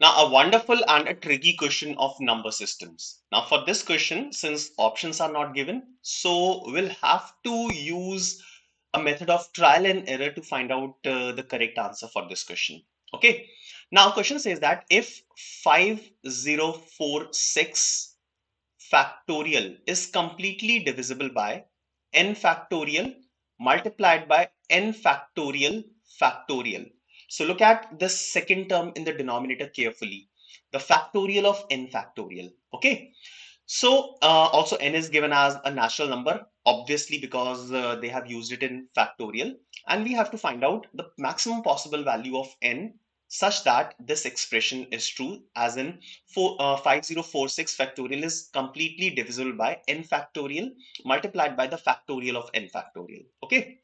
Now, a wonderful and a tricky question of number systems. Now, for this question, since options are not given, so we'll have to use a method of trial and error to find out uh, the correct answer for this question. Okay. Now, question says that if 5046 factorial is completely divisible by n factorial multiplied by n factorial factorial so look at the second term in the denominator carefully, the factorial of n factorial. Okay. So uh, also n is given as a natural number, obviously because uh, they have used it in factorial. And we have to find out the maximum possible value of n such that this expression is true as in four, uh, 5046 factorial is completely divisible by n factorial multiplied by the factorial of n factorial. Okay.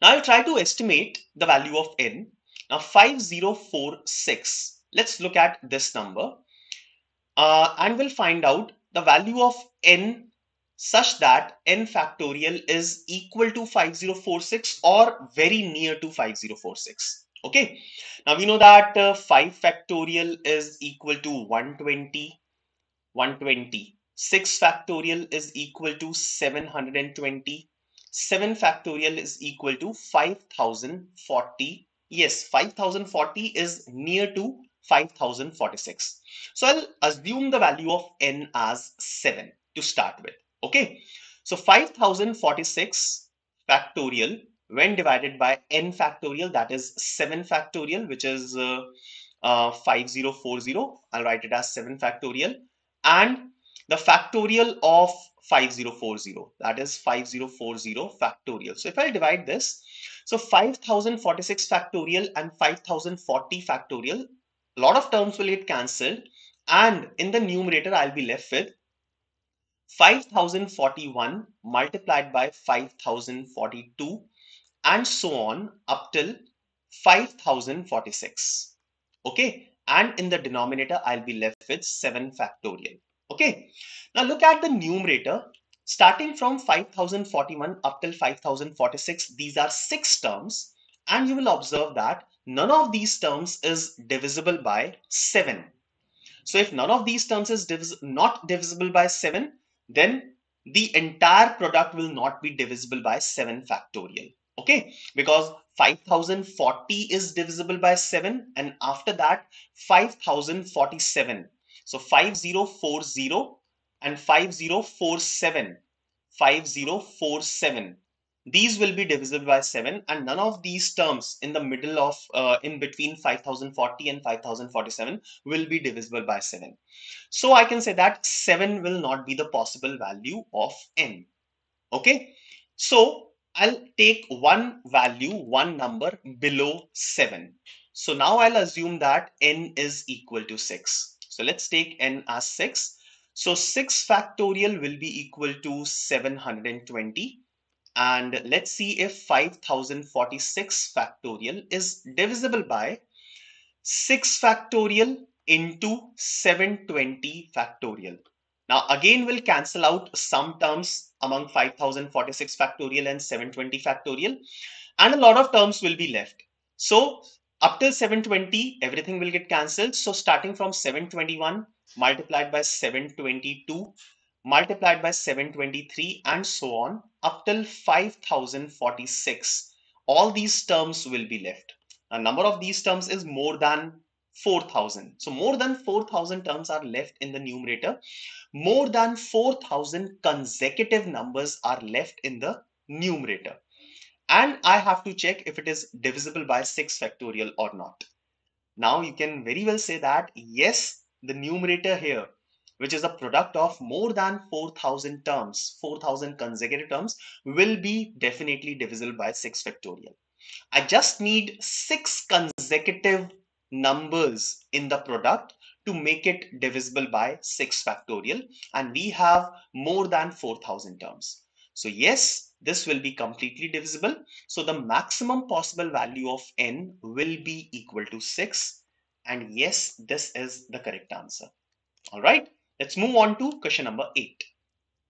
Now I'll try to estimate the value of n now 5046, let's look at this number uh, and we'll find out the value of n such that n factorial is equal to 5046 or very near to 5046. Okay, now we know that uh, 5 factorial is equal to 120, 120. 6 factorial is equal to 720. 7 factorial is equal to 5040 yes 5040 is near to 5046 so i'll assume the value of n as 7 to start with okay? So 5046 factorial when divided by n factorial that is 7 factorial which is uh, uh, 5040 i'll write it as 7 factorial and the factorial of 5040 that is 5040 factorial. So if i divide this so 5046 factorial and 5040 factorial, a lot of terms will get cancelled. And in the numerator I'll be left with 5041 multiplied by 5042 and so on up till 5046 okay? And in the denominator I'll be left with 7 factorial. Okay? Now look at the numerator Starting from 5041 up till 5046, these are six terms and you will observe that none of these terms is divisible by 7. So if none of these terms is divis not divisible by 7, then the entire product will not be divisible by 7 factorial. Okay, because 5040 is divisible by 7 and after that 5047. So 5040 and 5047 5047 these will be divisible by 7 and none of these terms in the middle of uh, in between 5040 and 5047 will be divisible by 7 so i can say that 7 will not be the possible value of n. Okay? So i'll take one value one number below 7 so now i'll assume that n is equal to 6 so let's take n as 6 so 6 factorial will be equal to 720. And let's see if 5046 factorial is divisible by 6 factorial into 720 factorial. Now again we'll cancel out some terms among 5046 factorial and 720 factorial and a lot of terms will be left. So up till 720 everything will get cancelled. So starting from 721 multiplied by 722 multiplied by 723 and so on up till 5046 all these terms will be left. A number of these terms is more than 4000 so more than 4000 terms are left in the numerator. More than 4000 consecutive numbers are left in the numerator. And I have to check if it is divisible by 6 factorial or not. Now you can very well say that yes, the numerator here which is a product of more than 4000 terms 4000 consecutive terms will be definitely divisible by 6 factorial. I just need 6 consecutive numbers in the product to make it divisible by 6 factorial and we have more than 4000 terms. So yes this will be completely divisible. So the maximum possible value of n will be equal to 6 and yes, this is the correct answer. All right, let's move on to question number eight.